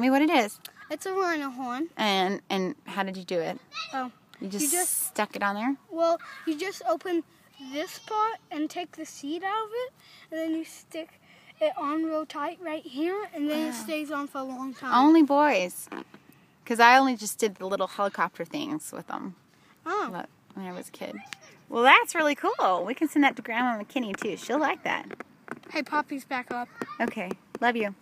Tell me what it is. It's a rhino horn. And and how did you do it? Oh, You just, just- stuck it on there? well, you just open this part and take the seed out of it, and then you stick it on real tight right here, and then it stays on for a long time. Only boys. Because I only just did the little helicopter things with them Oh, when I was a kid. Well, that's really cool. We can send that to Grandma McKinney too. She'll like that. hey, Poppy's back up. Okay. Love you.